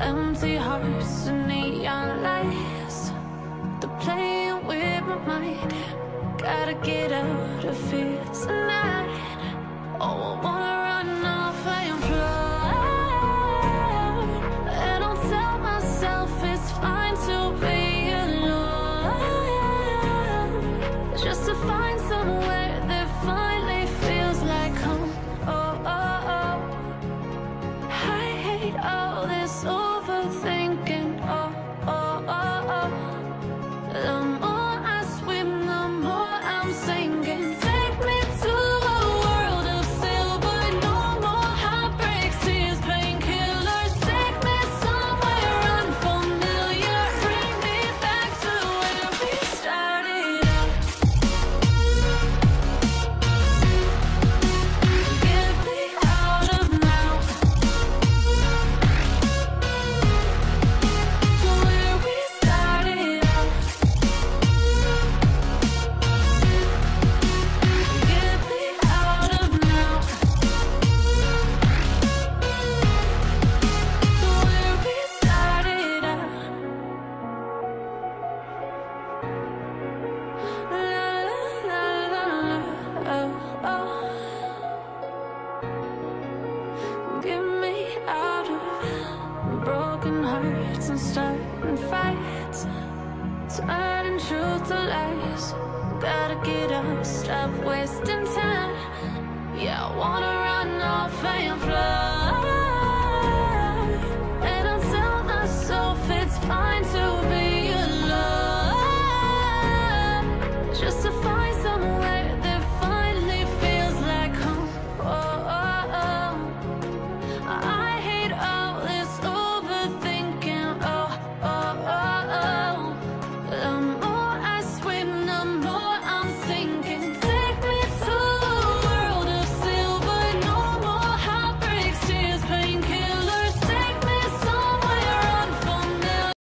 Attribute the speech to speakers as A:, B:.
A: empty hearts and neon lights They're playing with my mind Gotta get out. broken hearts and starting fights. Turning truth to lies. Gotta get up, stop wasting time.